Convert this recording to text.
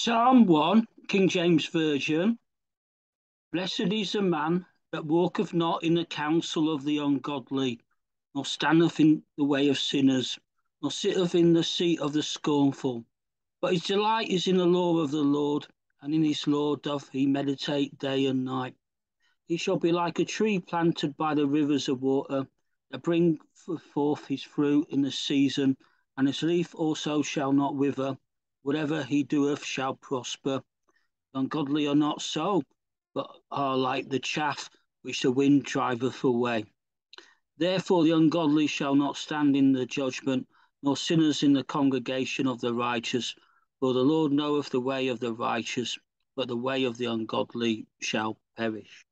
Psalm 1, King James Version. Blessed is the man that walketh not in the counsel of the ungodly, nor standeth in the way of sinners, nor sitteth in the seat of the scornful. But his delight is in the law of the Lord, and in his law doth he meditate day and night. He shall be like a tree planted by the rivers of water, that bring forth his fruit in the season, and his leaf also shall not wither. Whatever he doeth shall prosper. Ungodly are not so, but are like the chaff which the wind driveth away. Therefore the ungodly shall not stand in the judgment, nor sinners in the congregation of the righteous. For the Lord knoweth the way of the righteous, but the way of the ungodly shall perish.